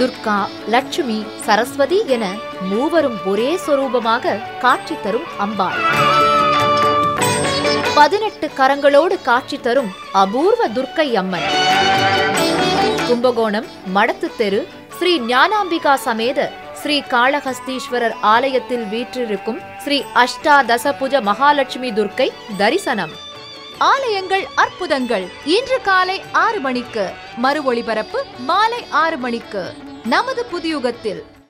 துர்கா லட்சுமி சரஸ்வதி என மூவரும் ஒரே சொரூபமாக காட்சி தரும் அம்பாள். பதினெட்டு கரங்களோடு காட்சி தரும் அபூர்வ துர்க்கை அம்மன். கும்பகோணம் மடத்து தெரு ஸ்ரீ ஞானாம்பிகா சமேத ஸ்ரீ காளஹஸ்தீஸ்வரர் ஆலயத்தில் வீற்றிருக்கும் ஸ்ரீ அஷ்டாதசபுஜ மகாலட்சுமி துர்க்கை தரிசனம். ஆலயங்கள் அற்புதங்கள். இன்று காலை ஆறு மணிக்கு. மறு ஒளிபரப்பு மாலை ஆறு மணிக்கு. நமது புதியுகத்தில்.